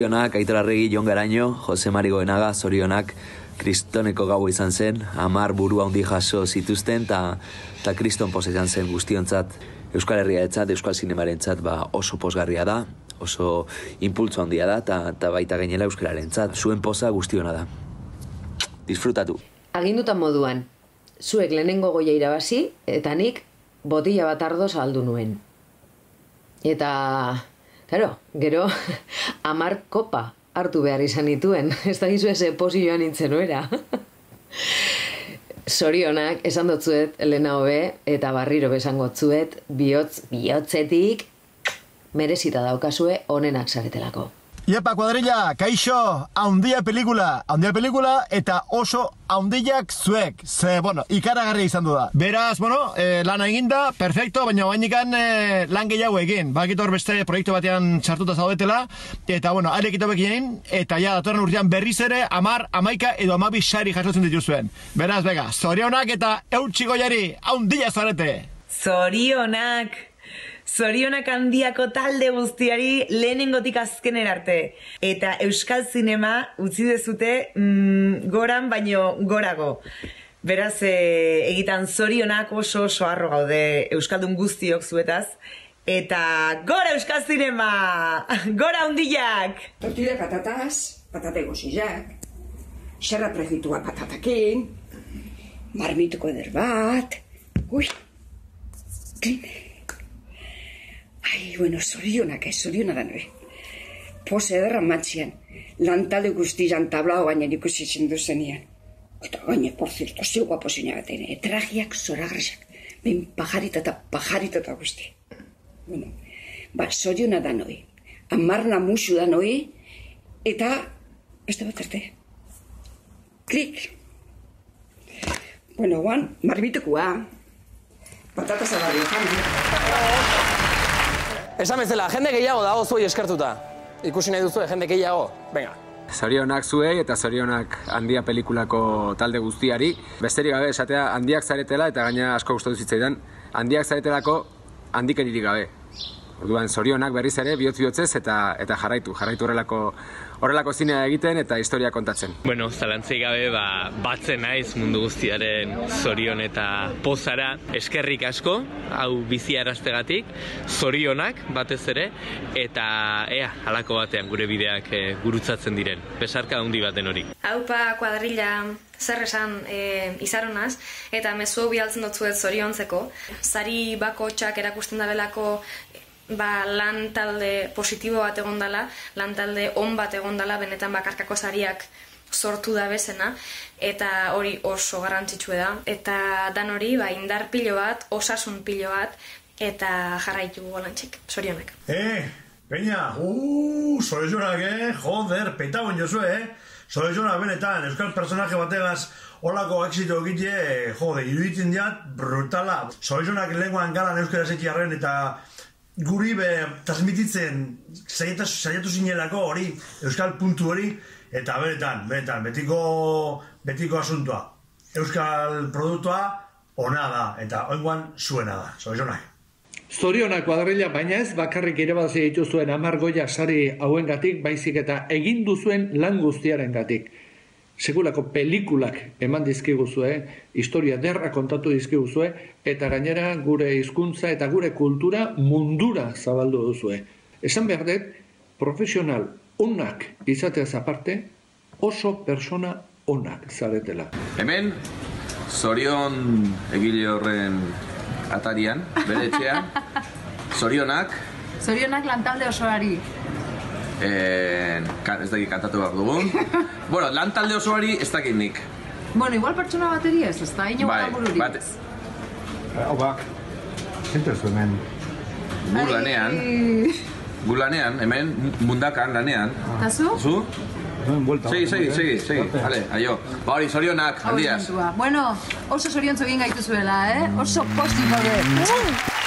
Zorionak, Aitor Arregi, Jon Garaño, Jose Mari Goenaga, zorionak, kristoneko gau izan zen, amar buru handi jaso zituzten, eta ta kriston poz izan zen guztiontzat, Euskal Herria etzat, Euskal Zinemaren ba, oso posgarria da, oso impultzo handia da, eta baita gainela Euskararen zat, zuen poza guztiona da. Disfrutatu. Agindutan moduan, zuek lehenengo goia irabazi, eta nik botila bat ardo saldu nuen. Eta, claro, gero, amar kopa hartu behar izan nituen. Ez da gizu eze pozioan nintzen nuera. Sorionak, esan dotzuet, Elena Obe, eta barriro besango tzuet, bihotz, bihotzetik, merezita daukazue onenak zaretelako. Iepa, kuadrilla, kaixo, haundia pelikula, haundia pelikula, eta oso haundiak zuek. Ze, bueno, ikaragarri izan du da. Beraz, bueno, eh, lana eginda, perfecto, baina bainikan eh, lan gehiago egin. Bakit hor beste proiektu batean txartuta zaudetela, eta, bueno, aile ekito bekien, eta ja, datorren urtean berriz ere, amar, amaika edo amabi sari jasotzen dituzuen. Beraz, bega, zorionak eta eutxiko jari, haundia zarete. Zorionak! Zorionak handiako talde guztiari lehenengotik azkenen arte. Eta Euskal Zinema utzi dezute mm, goran baino gorago. Beraz, e, egitan zorionak oso oso arro gaude Euskaldun guztiok zuetaz. Eta gora Euskal Zinema! Gora hundiak! Tortilla patatas, patate gozillak, xerra prefitua patatakin, marmituko eder bat, ui, bueno, zorionak, ez, zoriona da noe. Pose ederra matxian, lantalde guztian tablao gainen ikusi zindu zenian. Eta gaine, por zirto, zi guapo zinagatene, etragiak zoragarriak, ben pajarita eta pajarita eta guzti. Bueno, ba, zoriona da noe, amarna musu da noe, eta, beste bat arte, klik. Bueno, guan, marbitukoa, patatas agarri, Esan bezala, jende gehiago dago zuei eskertuta. Ikusi nahi duzu, jende gehiago. Venga. Zorionak zuei eta zorionak handia pelikulako talde guztiari. Besterik gabe esatea handiak zaretela eta gaina asko gustatu zitzaidan. Handiak zaretelako handikeririk gabe. Orduan zorionak berriz ere bihotz bihotzez eta eta jarraitu, jarraitu horrelako horrelako zinea egiten eta historia kontatzen. Bueno, zalantzei gabe ba, batzen naiz mundu guztiaren zorion eta pozara eskerrik asko, hau bizi araztegatik, zorionak batez ere, eta ea, halako batean gure bideak e, gurutzatzen diren. Besarka handi baten hori. Haupa kuadrilla zer esan e, izaronaz, eta mezu bialtzen dutzuet zoriontzeko. Zari bako txak erakusten dabelako ba, lan talde positibo bat egon dela, lan talde on bat egon dela, benetan bakarkako zariak sortu da bezena, eta hori oso garrantzitsue da. Eta dan hori, ba, indar pilo bat, osasun pilo bat, eta jarraitu golantxik, sorionak. Eh, peña, uh, sorionak, eh, joder, petagon jozu, eh, sorionak benetan, euskal personaje bategaz, Olako exito egite, jode, iruditzen diat, brutala. Sorionak lenguan galan euskara zekiarren eta guri be transmititzen saiatu zinelako hori euskal puntu hori eta beretan, beretan, betiko betiko asuntua. Euskal produktua ona da eta oingoan zuena da. Zorionak. Zorionak kuadrilla, baina ez bakarrik ere bat dituzuen amargoia sari hauengatik baizik eta egin duzuen lan guztiaren gatik segulako pelikulak eman dizkiguzue, historia derra kontatu dizkiguzue, eta gainera gure hizkuntza eta gure kultura mundura zabaldu duzue. Esan behar dut, profesional onak izateaz aparte, oso persona onak zaretela. Hemen, zorion egile horren atarian, bere etxean, zorionak, Zorionak lantalde osoari eh, ez dakit kantatu behar dugun. bueno, lan talde osoari ez dakit nik. Bueno, igual pertsona bateria ez, ez da, ino bai, bururik. Bate... Hau bak, zintu ez hemen. Gu lanean, gu lanean, hemen mundakan lanean. Eta zu? Zu? Segi, segi, segi, segi. Vale, aio. Ba hori, sorionak, handiaz. Bueno, oso sorion egin gaitu zuela, eh? Oso posti gaude.